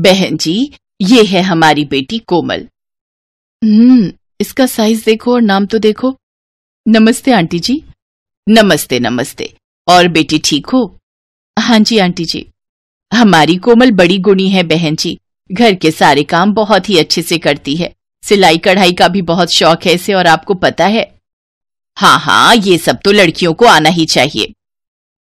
बहन जी, ये है हमारी बेटी कोमल। हम्म इसका साइज़ देखो और नाम तो देखो। नमस्ते, आंटी जी। नमस्ते नमस्ते। और बेटी ठीक हो? हाँ जी, आंटी जी। हमारी कोमल बड़ी गुणी है, बहन जी। घर के सारे काम बहुत ही अच्छे से करती है। सिलाई, कढ़ाई का भी बहुत शौक है इसे, और आपको पता है। हाँ हाँ ये सब तो लड़कियों को आना ही चाहिए।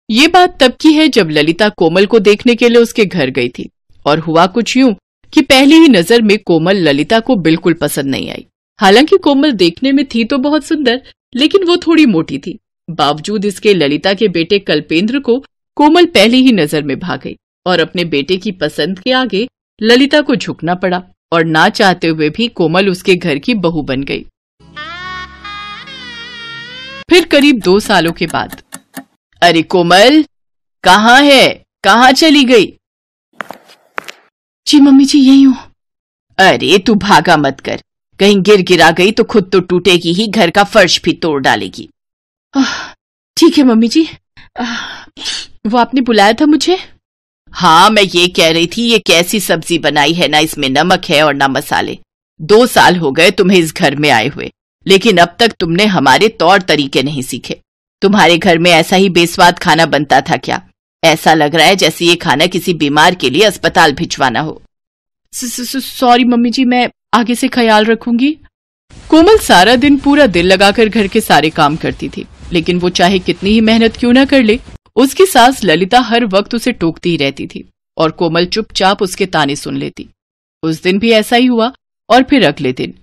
ये बात तब की है जब ललिता कोमल को देखने के लिए उसके घर गई थी। और हुआ कुछ यूँ कि पहली ही नज़र में कोमल ललिता को बिल्कुल पसंद नहीं आई। हालाँकि कोमल देखने में थी तो बहुत सुंदर, लेकिन वो थोड़ी मोटी थी। बावजूद इसके ललिता के बेटे कल्पेंद्र को कोमल पहली ही नज़र में भाग गई और अपने बेटे की पसंद के आगे ललिता को झुकना पड़ा और ना चाहते हुए भी कोमल उसके घर की बहू बन गई। फिर करीब दो सालों के बाद, अरे कोमल, कहाँ है? कहाँ चली गई? जी मम्मी जी यही हूँ। अरे तू भागा मत कर। कहीं गिर गिरा गई तो खुद तो टूटेगी ही घर का फर्श भी तोड़ डालेगी। ठीक है मम्मी जी। वो आपने बुलाया था मुझे? हाँ मैं ये कह रही थी ये कैसी सब्ज़ी बनाई है ना इसमें नमक है और ना मसाले। दो साल हो गए तुम्हें इस घर में आए हुए लेकिन अब तक तुमने हमारे तौर तरीके नहीं सीखे। तुम्हारे घर में ऐसा ही बेस्वाद खाना बनता था क्या? ऐसा लग रहा है जैसे ये खाना किसी बीमार के लिए अस्पताल भिजवाना हो सॉरी मम्मी जी मैं आगे से ख्याल रखूँगी कोमल सारा दिन पूरा दिल लगाकर घर के सारे काम करती थी लेकिन वो चाहे कितनी ही मेहनत क्यों ना कर ले उसकी सास ललिता हर वक्त उसे टोकती ही रहती थी और कोमल चुपचाप उसके ताने सुन लेती उस दिन भी ऐसा ही हुआ और फिर अगले दिन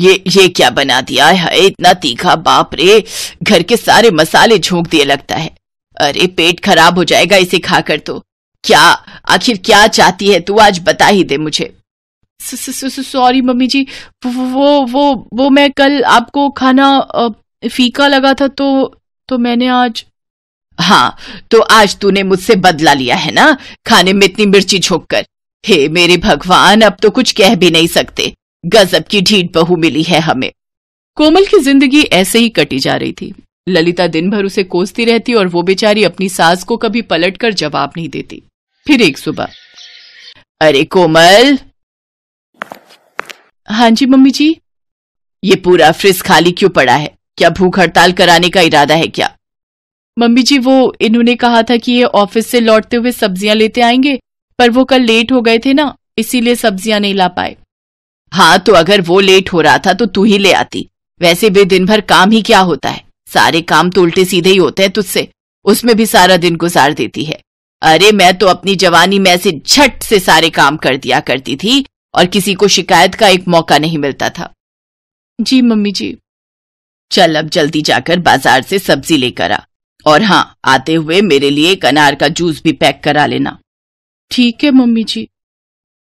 ये ये क्या बना दिया है? इतना तीखा बाप रे। घर के सारे मसाले झोंक दिए लगता है। अरे पेट खराब हो जाएगा इसे खाकर तो। क्या आखिर क्या चाहती है? तू आज बता ही दे मुझे। Sorry mummy ji. वो वो वो मैं कल आपको खाना फीका लगा था तो तो मैंने आज हाँ तो आज तूने मुझसे बदला लिया है ना? खाने में इतनी मिर्ची झोंक कर हे मेरे भगवान अब तो कुछ कह भी नहीं सकते। गजब की ढीठ बहू मिली है हमें। कोमल की ज़िंदगी ऐसे ही कटी जा रही थी। ललिता दिन भर उसे कोसती रहती और वो बेचारी अपनी सास को कभी पलटकर जवाब नहीं देती। फिर एक सुबह, अरे कोमल! हाँ जी, मम्मी जी। ये पूरा फ्रिज खाली क्यों पड़ा है? क्या भूख हड़ताल कराने का इरादा है क्या? मम्मी जी, वो इन्होंने कहा था कि ये ऑफ़िस से लौटते हुए सब्ज़ियाँ लेते आएँगे, पर वो कल लेट हो गए थे ना, इसीलिए सब्ज़ियाँ नहीं ला पाए। हाँ तो अगर वो लेट हो रहा था तो तू ही ले आती। वैसे भी दिन भर काम ही क्या होता है? सारे काम तो उल्टे सीधे ही होते हैं तुझसे। उसमें भी सारा दिन गुजार देती है। अरे, मैं तो अपनी जवानी में ऐसे झट से सारे काम कर दिया करती थी और किसी को शिकायत का एक मौका नहीं मिलता था। जी, मम्मी जी। चल, अब जल्दी जाकर बाज़ार से सब्ज़ी लेकर आ। और हाँ आते हुए मेरे लिए एक अनार का जूस भी पैक करा लेना। ठीक है, मम्मी जी।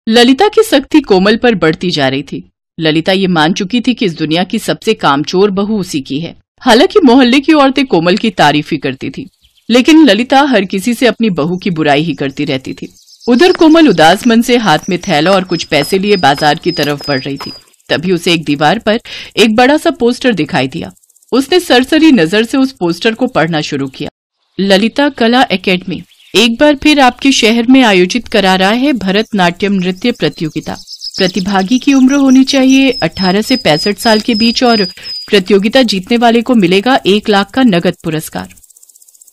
ललिता की सख्ती कोमल पर बढ़ती जा रही थी। ललिता ये मान चुकी थी कि इस दुनिया की सबसे कामचोर बहू उसी की है। हालाँकि मोहल्ले की औरतें कोमल की तारीफ़ ही करती थी, लेकिन ललिता हर किसी से अपनी बहू की बुराई ही करती रहती थी। उधर कोमल उदास मन से हाथ में थैला और कुछ पैसे लिए बाज़ार की तरफ़ बढ़ रही थी। तभी उसे एक दीवार पर एक बड़ा सा पोस्टर दिखाई दिया। उसने सरसरी नज़र से उस पोस्टर को पढ़ना शुरू किया। ललिता कला एकेडमी। एक बार फिर आपके शहर में आयोजित करा रहा है भरतनाट्यम नृत्य प्रतियोगिता। प्रतिभागी की उम्र होनी चाहिए 18 से पैंसठ साल के बीच और प्रतियोगिता जीतने वाले को मिलेगा एक लाख का नगद पुरस्कार।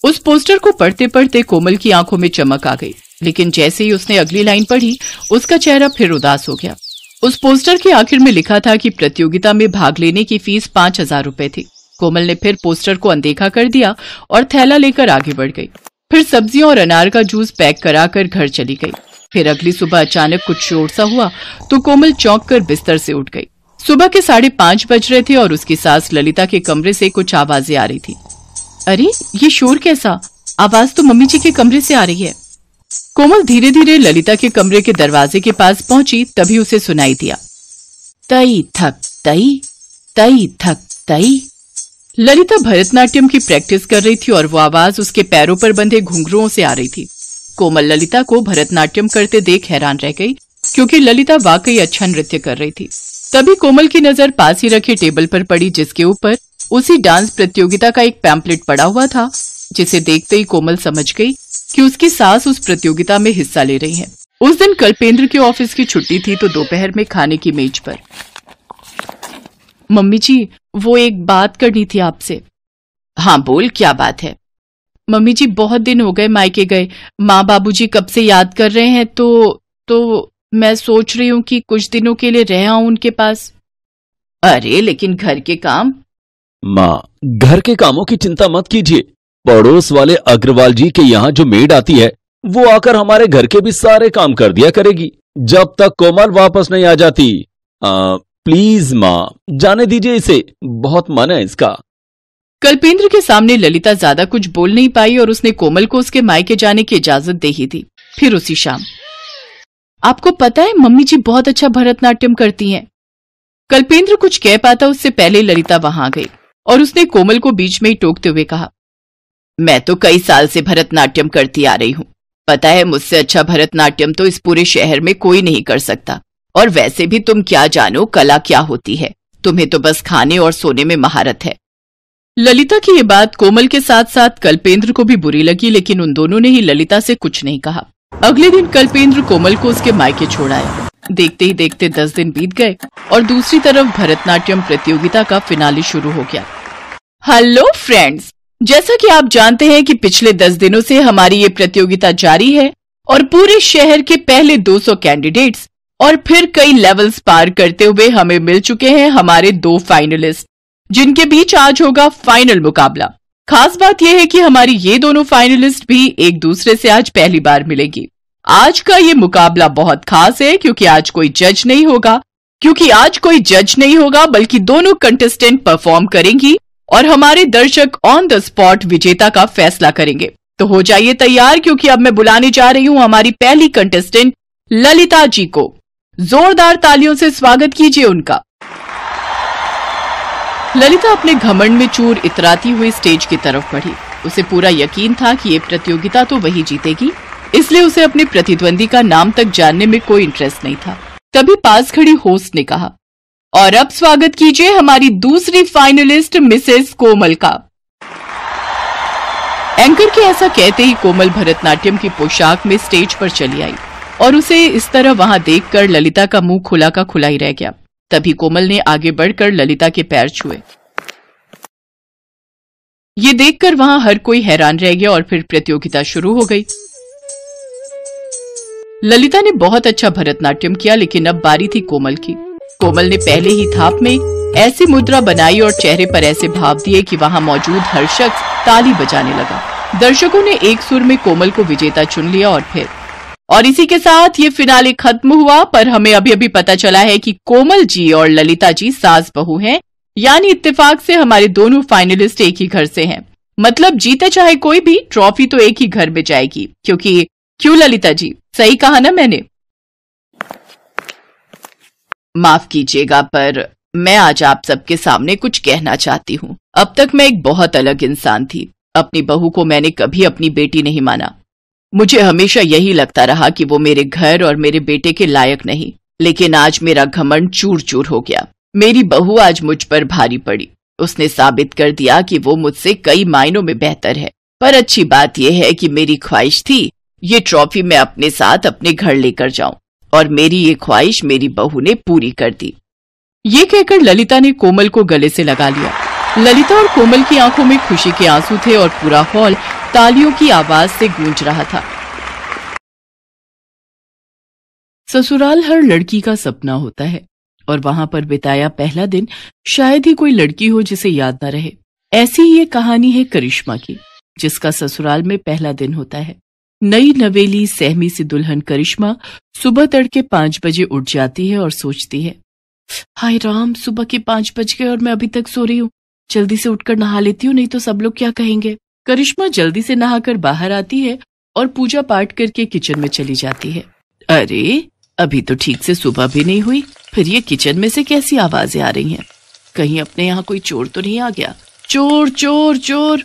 उस पोस्टर को पढ़ते पढ़ते कोमल की आँखों में चमक आ गई, लेकिन जैसे ही उसने अगली लाइन पढ़ी, उसका चेहरा फिर उदास हो गया। उस पोस्टर के आखिर में लिखा था कि प्रतियोगिता में भाग लेने की फ़ीस पाँच हज़ार रूपए थी। कोमल ने फिर पोस्टर को अनदेखा कर दिया और थैला लेकर आगे बढ़ गई। फिर सब्जियों और अनार का जूस पैक कराकर घर चली गई। फिर अगली सुबह अचानक कुछ शोर सा हुआ तो कोमल चौंक कर बिस्तर से उठ गई। सुबह के साढ़े पाँच बज रहे थे और उसकी सास ललिता के कमरे से कुछ आवाज़ें आ रही थी। अरे, ये शोर कैसा? आवाज़ तो मम्मी जी के कमरे से आ रही है। कोमल धीरे धीरे ललिता के कमरे के दरवाजे के पास पहुँची, तभी उसे सुनाई दिया। तई थक, तई तई थक, तई। ललिता भरतनाट्यम की प्रैक्टिस कर रही थी और वो आवाज़ उसके पैरों पर बंधे घुंघरुओं से आ रही थी। कोमल ललिता को भरतनाट्यम करते देख हैरान रह गई, क्योंकि ललिता वाकई अच्छा नृत्य कर रही थी। तभी कोमल की नज़र पास ही रखे टेबल पर पड़ी, जिसके ऊपर उसी डांस प्रतियोगिता का एक पैम्पलेट पड़ा हुआ था, जिसे देखते ही कोमल समझ गई कि उसकी सास उस प्रतियोगिता में हिस्सा ले रही है। उस दिन कल्पेंद्र के ऑफ़िस की छुट्टी थी तो दोपहर में खाने की मेज पर। मम्मी जी वो एक बात करनी थी आपसे। हाँ बोल क्या बात है? मम्मी जी बहुत दिन हो गए मायके गए। माँ बाबूजी कब से याद कर रहे हैं तो तो मैं सोच रही हूँ कि कुछ दिनों के लिए रह आऊँ उनके पास। अरे लेकिन घर के काम? माँ घर के कामों की चिंता मत कीजिए। पड़ोस वाले अग्रवाल जी के यहाँ जो मेड आती है वो आकर हमारे घर के भी सारे काम कर दिया करेगी। जब तक कोमल वापस नहीं आ जाती आ, प्लीज़ माँ, जाने दीजिए इसे। बहुत मन है इसका। कल्पेंद्र के सामने ललिता ज़्यादा कुछ बोल नहीं पाई और उसने कोमल को उसके मायके जाने की इजाज़त दे ही थी फिर उसी शाम। आपको पता है, मम्मी जी बहुत अच्छा भरतनाट्यम करती हैं। कल्पेंद्र कुछ कह पाता उससे पहले ललिता वहाँ गई और उसने कोमल को बीच में ही टोकते हुए कहा, मैं तो कई साल से भरतनाट्यम करती आ रही हूँ। पता है, मुझसे अच्छा भरतनाट्यम तो इस पूरे शहर में कोई नहीं कर सकता। और वैसे भी तुम क्या जानो कला क्या होती है। तुम्हें तो बस खाने और सोने में महारत है। ललिता की ये बात कोमल के साथ साथ कल्पेंद्र को भी बुरी लगी, लेकिन उन दोनों ने ही ललिता से कुछ नहीं कहा। अगले दिन कल्पेंद्र कोमल को उसके मायके छोड़ आया देखते ही देखते दस दिन बीत गए और दूसरी तरफ़ भरतनाट्यम प्रतियोगिता का फिनाले शुरू हो गया। हेलो फ्रेंड्स जैसा कि आप जानते हैं कि पिछले दस दिनों से हमारी ये प्रतियोगिता जारी है और पूरे शहर के पहले 200 कैंडिडेट्स और फिर कई लेवल्स पार करते हुए हमें मिल चुके हैं हमारे दो फाइनलिस्ट जिनके बीच आज होगा फाइनल मुकाबला। खास बात यह है कि हमारी ये दोनों फाइनलिस्ट भी एक दूसरे से आज पहली बार मिलेगी। आज का ये मुकाबला बहुत खास है, क्योंकि आज कोई जज नहीं होगा। क्योंकि आज कोई जज नहीं होगा, बल्कि दोनों कंटेस्टेंट परफॉर्म करेंगी और हमारे दर्शक ऑन द स्पॉट विजेता का फैसला करेंगे। तो हो जाइए तैयार, क्योंकि अब मैं बुलाने जा रही हूँ हमारी पहली कंटेस्टेंट ललिता जी को। जोरदार तालियों से स्वागत कीजिए उनका। ललिता अपने घमंड में चूर इतराती हुई स्टेज की तरफ़ बढ़ी। उसे पूरा यकीन था कि ये प्रतियोगिता तो वही जीतेगी, इसलिए उसे अपने प्रतिद्वंदी का नाम तक जानने में कोई इंटरेस्ट नहीं था। तभी पास खड़ी होस्ट ने कहा, और अब स्वागत कीजिए हमारी दूसरी फाइनलिस्ट मिसेस कोमल का। एंकर के ऐसा कहते ही कोमल भरतनाट्यम की पोशाक में स्टेज पर चली आई। और उसे इस तरह वहाँ देखकर ललिता का मुँह खुला का खुला ही रह गया। तभी कोमल ने आगे बढ़कर ललिता के पैर छुए। ये देखकर वहाँ हर कोई हैरान रह गया और फिर प्रतियोगिता शुरू हो गई। ललिता ने बहुत अच्छा भरतनाट्यम किया, लेकिन अब बारी थी कोमल की। कोमल ने पहले ही थाप में ऐसी मुद्रा बनाई और चेहरे पर ऐसे भाव दिए कि वहाँ मौजूद हर शख्स ताली बजाने लगा। दर्शकों ने एक सुर में कोमल को विजेता चुन लिया और फिर और इसी के साथ ये फिनाले खत्म हुआ, पर हमें अभी अभी पता चला है कि कोमल जी और ललिता जी सास बहू हैं। यानी इत्तेफाक से हमारे दोनों फाइनलिस्ट एक ही घर से हैं। मतलब जीते चाहे कोई भी ट्रॉफी तो एक ही घर में जाएगी। क्योंकि, क्यों ललिता जी? सही कहा ना मैंने? माफ़ कीजिएगा, पर मैं आज आप सबके सामने कुछ कहना चाहती हूँ। अब तक मैं एक बहुत अलग इंसान थी। अपनी बहू को मैंने कभी अपनी बेटी नहीं माना। मुझे हमेशा यही लगता रहा कि वो मेरे घर और मेरे बेटे के लायक नहीं, लेकिन आज मेरा घमंड चूर चूर हो गया। मेरी बहू आज मुझ पर भारी पड़ी। उसने साबित कर दिया कि वो मुझसे कई मायनों में बेहतर है। पर अच्छी बात यह है कि मेरी ख्वाहिश थी, ये ट्रॉफी मैं अपने साथ अपने घर लेकर जाऊँ, और मेरी ये ख्वाहिश मेरी बहू ने पूरी कर दी। ये कहकर ललिता ने कोमल को गले से लगा लिया। ललिता और कोमल की आँखों में खुशी के आँसू थे और पूरा हॉल तालियों की आवाज़ से गूंज रहा था। ससुराल हर लड़की का सपना होता है और वहाँ पर बिताया पहला दिन शायद ही कोई लड़की हो जिसे याद ना रहे। ऐसी ही ये कहानी है करिश्मा की, जिसका ससुराल में पहला दिन होता है। नई नवेली सहमी सी दुल्हन करिश्मा सुबह तड़के पाँच बजे उठ जाती है और सोचती है, हाय राम, सुबह के पाँच बज गए और मैं अभी तक सो रही हूँ। जल्दी से उठकर नहा लेती हूँ, नहीं तो सब लोग क्या कहेंगे? करिश्मा जल्दी से नहाकर बाहर आती है और पूजा पाठ करके किचन में चली जाती है। अरे, अभी तो ठीक से सुबह भी नहीं हुई, फिर ये किचन में से कैसी आवाज़ें आ रही हैं? कहीं अपने यहाँ कोई चोर तो नहीं आ गया? चोर चोर चोर!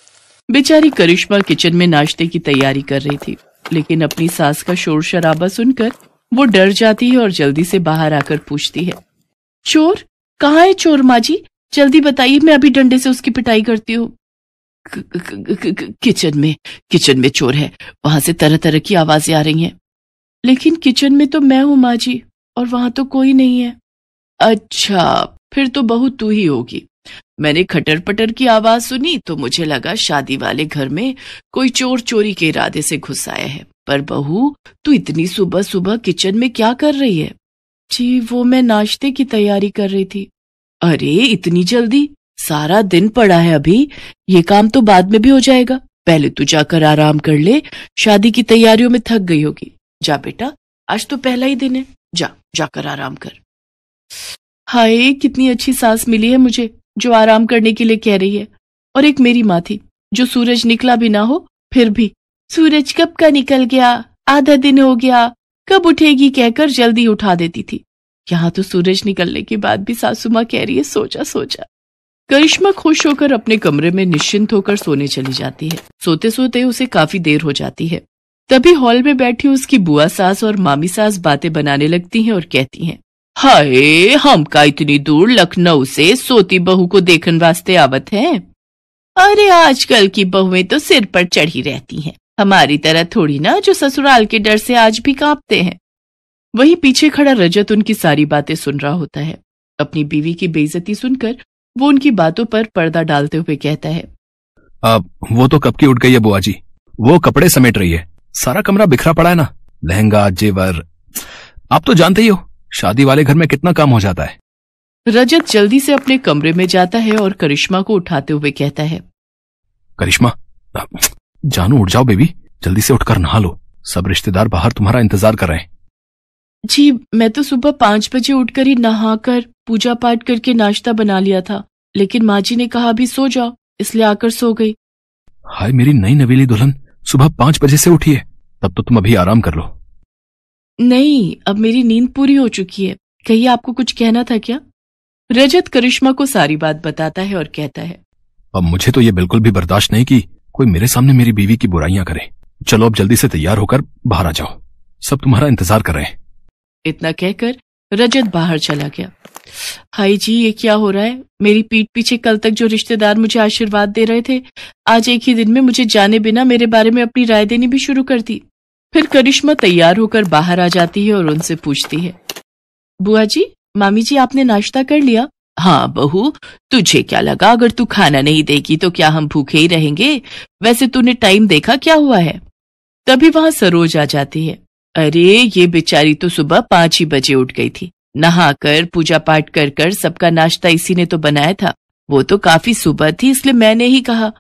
बेचारी करिश्मा किचन में नाश्ते की तैयारी कर रही थी, लेकिन अपनी सास का शोर शराबा सुनकर वो डर जाती है और जल्दी से बाहर आकर पूछती है। चोर? कहाँ है चोर माँ जी? जल्दी बताइए, मैं अभी डंडे से उसकी पिटाई करती हूँ। किचन में किचन में चोर है। वहाँ से तरह तरह की आवाज़ें आ रही हैं। लेकिन किचन में तो मैं हूँ, माँ जी, और वहाँ तो कोई नहीं है। अच्छा फिर तो बहू तू ही होगी। मैंने खटर पटर की आवाज़ सुनी तो मुझे लगा शादी वाले घर में कोई चोर चोरी के इरादे से घुस आया है। पर बहू, तू इतनी सुबह सुबह किचन में क्या कर रही है? जी, वो मैं नाश्ते की तैयारी कर रही थी। अरे, इतनी जल्दी? सारा दिन पड़ा है अभी, ये काम तो बाद में भी हो जाएगा। पहले तू जाकर आराम कर ले, शादी की तैयारियों में थक गई होगी। जा बेटा, आज तो पहला ही दिन है। जा, जाकर आराम कर। हाय, कितनी अच्छी सांस मिली है मुझे, जो आराम करने के लिए कह रही है। और एक मेरी माँ थी, जो सूरज निकला भी ना हो, फिर भी। सूरज कब का निकल गया? आधा दिन हो गया। कब उठेगी कहकर जल्दी उठा देती थी। यहाँ तो सूरज निकलने के बाद भी सासू माँ कह रही है, सोचा सोचा। करिश्मा खुश होकर अपने कमरे में निश्चिंत होकर सोने चली जाती है। सोते सोते उसे काफ़ी देर हो जाती है। तभी हॉल में बैठी उसकी बुआ सास और मामी सास बातें बनाने लगती हैं और कहती हैं, हाय, हम का इतनी दूर लखनऊ से सोती बहू को देखने वास्ते आवत है? अरे, आजकल की बहुएँ तो सिर पर चढ़ी रहती हैं। हमारी तरह थोड़ी ना जो ससुराल के डर से आज भी कांपते हैं। वही पीछे खड़ा रजत उनकी सारी बातें सुन रहा होता है। अपनी बीवी की बेइज्जती सुनकर वो उनकी बातों पर पर्दा डालते हुए कहता है। अब वो तो कब की उठ गई है बुआ जी? वो कपड़े समेट रही है। सारा कमरा बिखरा पड़ा है ना? लहंगा जेवर। आप तो जानते ही हो शादी वाले घर में कितना काम हो जाता है। रजत जल्दी से अपने कमरे में जाता है और करिश्मा को उठाते हुए कहता है। करिश्मा जानू उठ जाओ बेबी। जल्दी से उठकर नहा लो। सब रिश्तेदार बाहर तुम्हारा इंतज़ार कर रहे हैं। जी मैं तो सुबह पाँच बजे उठकर ही नहाकर पूजा पाठ करके नाश्ता बना लिया था लेकिन माँ जी ने कहा अभी सो जाओ। इसलिए आकर सो गई। हाय मेरी नई नवेली दुल्हन सुबह पाँच बजे से उठी है तब तो तुम अभी आराम कर लो। नहीं अब मेरी नींद पूरी हो चुकी है। कहिए आपको कुछ कहना था क्या? रजत करिश्मा को सारी बात बताता है और कहता है। अब मुझे तो ये बिल्कुल भी बर्दाश्त नहीं की कोई मेरे सामने मेरी बीवी की बुराइयाँ करे। चलो अब जल्दी से तैयार होकर बाहर आ जाओ। सब तुम्हारा इंतज़ार कर रहे हैं। इतना कहकर रजत बाहर चला गया। हाई जी, ये क्या हो रहा है? मेरी पीठ पीछे कल तक जो रिश्तेदार मुझे आशीर्वाद दे रहे थे, आज एक ही दिन में मुझे जाने बिना मेरे बारे में अपनी राय देनी भी शुरू कर दी। फिर करिश्मा तैयार होकर बाहर आ जाती है और उनसे पूछती है, बुआ जी, मामी जी, आपने नाश्ता कर लिया? हाँ बहू, तुझे क्या लगा? अगर तू खाना नहीं देगी तो क्या हम भूखे ही रहेंगे? वैसे तूने टाइम देखा क्या हुआ है? तभी वहाँ सरोज आ जाती है। अरे, ये बेचारी तो सुबह पाँच ही बजे उठ गई थी। नहाकर पूजा पाठ कर कर सबका नाश्ता इसी ने तो बनाया था। वो तो काफ़ी सुबह थी, इसलिए मैंने ही कहा,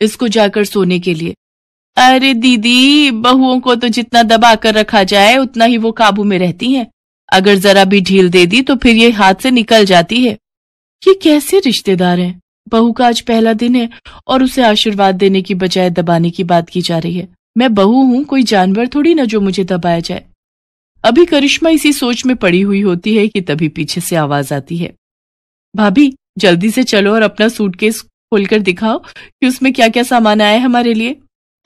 इसको जाकर सोने के लिए। अरे दीदी, बहुओं को तो जितना दबा कर रखा जाए, उतना ही वो काबू में रहती हैं। अगर जरा भी ढील दे दी तो फिर ये हाथ से निकल जाती है। ये कैसे रिश्तेदार हैं? बहू का आज पहला दिन है, और उसे आशीर्वाद देने की बजाय दबाने की बात की जा रही है। मैं बहू हूँ कोई जानवर थोड़ी ना जो मुझे दबाया जाए। अभी करिश्मा इसी सोच में पड़ी हुई होती है कि तभी पीछे से आवाज़ आती है। भाभी जल्दी से चलो और अपना सूटकेस खोलकर दिखाओ कि उसमें क्या क्या सामान आया है हमारे लिए।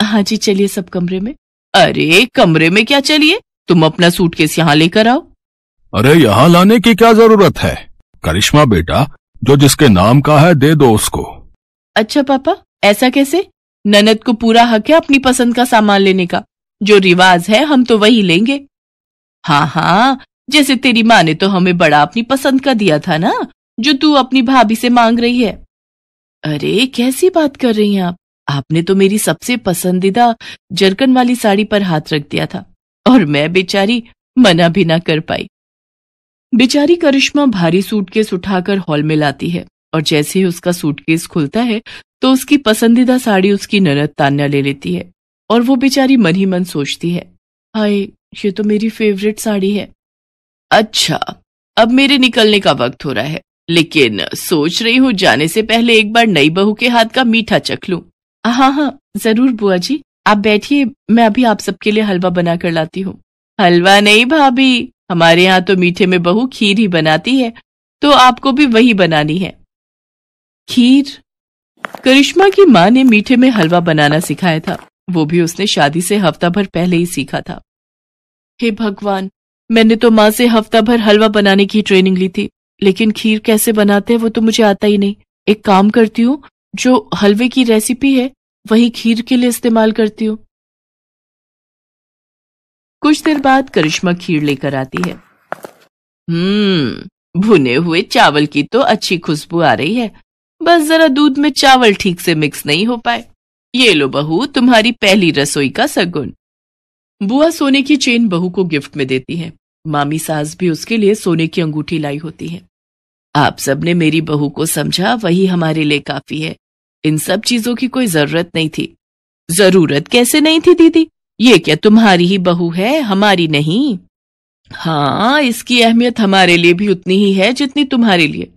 हाँ जी चलिए सब कमरे में। अरे कमरे में क्या चलिए? तुम अपना सूटकेस यहाँ लेकर आओ। अरे यहाँ लाने की क्या ज़रूरत है? करिश्मा बेटा जो जिसके नाम का है दे दो उसको। अच्छा पापा ऐसा कैसे? ननद को पूरा हक है अपनी पसंद का सामान लेने का। जो रिवाज है, हम तो वही लेंगे। हाँ हाँ जैसे तेरी माँ ने तो हमें बड़ा अपनी पसंद का दिया था ना, जो तू अपनी भाभी से मांग रही है। अरे, कैसी बात कर रही हैं आप? आपने तो मेरी सबसे पसंदीदा जरकन वाली साड़ी पर हाथ रख दिया था, और मैं बेचारी मना भी ना कर पाई। बेचारी करिश्मा भारी सूटकेस उठाकर हॉल में लाती है। और जैसे ही उसका सूटकेस खुलता है तो उसकी पसंदीदा साड़ी उसकी ननद तान्या ले लेती है और वो बेचारी मन ही मन सोचती है, हाय, ये तो मेरी फेवरेट साड़ी है। अच्छा अब मेरे निकलने का वक्त हो रहा है, लेकिन सोच रही हूँ जाने से पहले एक बार नई बहू के हाथ का मीठा चख लूँ। हाँ हाँ ज़रूर बुआ जी, आप बैठिए, मैं अभी आप सबके लिए हलवा बना कर लाती हूँ। हलवा नहीं भाभी, हमारे यहाँ तो मीठे में बहू खीर ही बनाती है तो आपको भी वही बनानी है। खीर। करिश्मा की माँ ने मीठे में हलवा बनाना सिखाया था। वो भी उसने शादी से हफ़्ता भर पहले ही सीखा था। हे भगवान, मैंने तो माँ से हफ़्ता भर हलवा बनाने की ट्रेनिंग ली थी, लेकिन खीर कैसे बनाते हैं वो तो मुझे आता ही नहीं। एक काम करती हूँ, जो हलवे की रेसिपी है, वही खीर के लिए इस्तेमाल करती हूँ। कुछ देर बाद करिश्मा खीर लेकर आती है। हम्म भुने हुए चावल की तो अच्छी खुशबू आ रही है। बस जरा दूध में चावल ठीक से मिक्स नहीं हो पाए। ये लो बहू, तुम्हारी पहली रसोई का सगुन। बुआ सोने की चेन बहू को गिफ्ट में देती है। मामी सास भी उसके लिए सोने की अंगूठी लाई होती है। आप सबने मेरी बहू को समझा, वही हमारे लिए काफ़ी है। इन सब चीज़ों की कोई ज़रूरत नहीं थी। ज़रूरत कैसे नहीं थी, दीदी? ये क्या तुम्हारी ही बहू है, हमारी नहीं? हाँ इसकी अहमियत हमारे लिए भी उतनी ही है जितनी तुम्हारे लिए।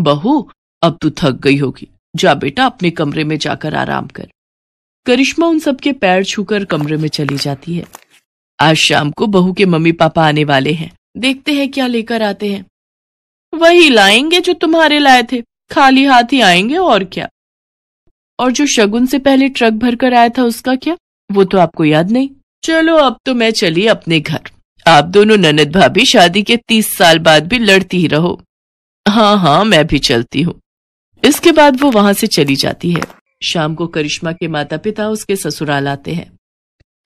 बहू अब तू थक गई होगी। जा बेटा अपने कमरे में जाकर आराम कर। करिश्मा उन सबके पैर छूकर कमरे में चली जाती है। आज शाम को बहू के मम्मी पापा आने वाले हैं। देखते हैं क्या लेकर आते हैं। वही लाएँगे जो तुम्हारे लाए थे। खाली हाथ ही आएँगे और क्या। और जो शगुन से पहले ट्रक भर कर आया था उसका क्या? वो तो आपको याद नहीं। चलो अब तो मैं चली अपने घर। आप दोनों ननद भाभी शादी के तीस साल बाद भी लड़ती ही रहो। हाँ हाँ मैं भी चलती हूँ। इसके बाद वो वहाँ से चली जाती है। शाम को करिश्मा के माता पिता उसके ससुराल आते हैं।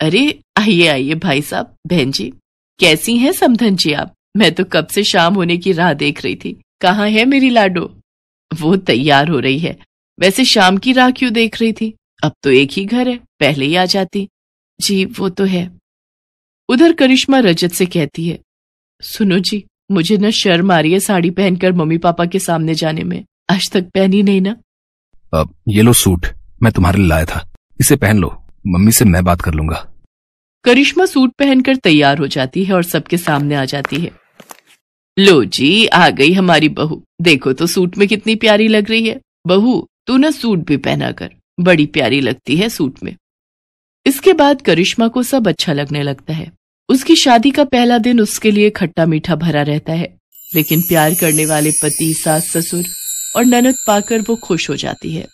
अरे, आइए आइए भाई साहब, बहन जी, कैसी हैं समधन जी आप? मैं तो कब से शाम होने की राह देख रही थी। कहाँ है मेरी लाडो? वो तैयार हो रही है। वैसे शाम की राह क्यों देख रही थी? अब तो एक ही घर है, पहले ही आ जाती। जी, वो तो है। उधर करिश्मा रजत से कहती है, सुनो जी, मुझे न शर्म आ रही है साड़ी पहनकर मम्मी पापा के सामने जाने में। आज तक पहनी नहीं ना? अब ये लो सूट मैं तुम्हारे लिए लाया था। इसे पहन लो मम्मी से मैं बात कर लूँगा। करिश्मा सूट पहनकर तैयार हो जाती है और सबके सामने आ जाती है। लो जी आ गई हमारी बहू। देखो तो सूट में कितनी प्यारी लग रही है। बहू तू ना सूट भी पहना कर। बड़ी प्यारी लगती है सूट में। इसके बाद करिश्मा को सब अच्छा लगने लगता है। उसकी शादी का पहला दिन उसके लिए खट्टा मीठा भरा रहता है। लेकिन प्यार करने वाले पति सास ससुर और ननद पाकर वो खुश हो जाती है।